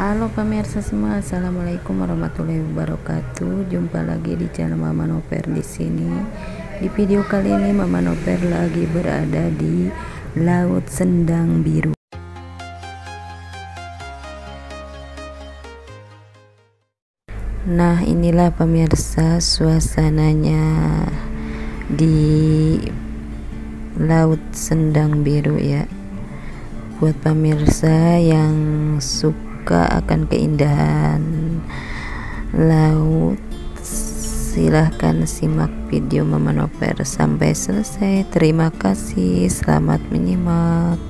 Halo pemirsa semua, assalamualaikum warahmatullahi wabarakatuh. Jumpa lagi di channel Mama Noper di sini. Di video kali ini Mama Noper lagi berada di Laut Sendang Biru. Nah, inilah pemirsa suasananya di Laut Sendang Biru ya. Buat pemirsa yang suka suka akan keindahan laut. Silahkan simak video Mama sampai selesai. Terima kasih. Selamat menyimak